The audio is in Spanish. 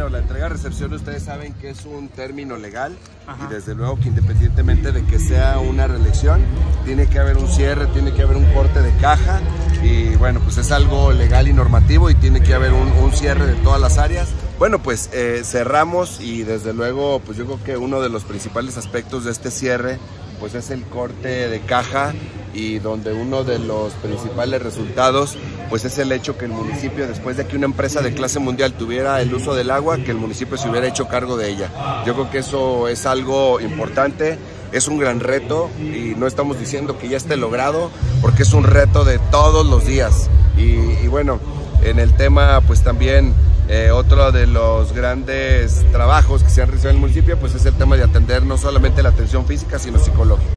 Bueno, la entrega-recepción ustedes saben que es un término legal y desde luego que independientemente de que sea una reelección, tiene que haber un cierre, tiene que haber un corte de caja y bueno, pues es algo legal y normativo y tiene que haber un, cierre de todas las áreas. Bueno, pues eh, cerramos y desde luego, pues yo creo que uno de los principales aspectos de este cierre, pues es el corte de caja y donde uno de los principales resultados pues es el hecho que el municipio después de que una empresa de clase mundial tuviera el uso del agua que el municipio se hubiera hecho cargo de ella. Yo creo que eso es algo importante es un gran reto y no estamos diciendo que ya esté logrado porque es un reto de todos los días. Y, bueno en el tema pues también eh, otro de los grandes trabajos que se han realizado en el municipio pues es el tema de atender no solamente la atención física sino psicológica